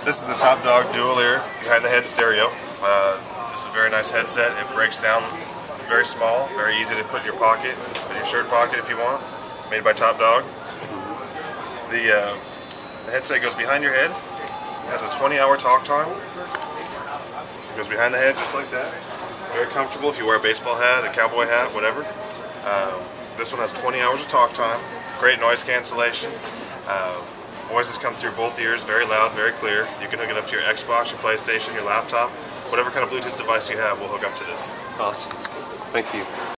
This is the Top Dawg dual ear behind the head stereo. Uh, this is a very nice headset. It breaks down very small, very easy to put in your pocket, in your shirt pocket if you want. Made by Top Dawg. The, uh, the headset goes behind your head. It has a 20-hour talk time. It goes behind the head just like that. Very comfortable if you wear a baseball hat, a cowboy hat, whatever. Um, this one has 20 hours of talk time. Great noise cancellation. Uh, voices come through both ears, very loud, very clear. You can hook it up to your Xbox, your PlayStation, your laptop. Whatever kind of Bluetooth device you have will hook up to this. Awesome. Thank you.